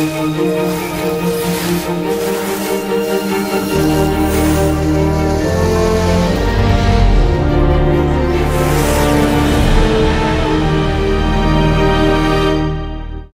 Música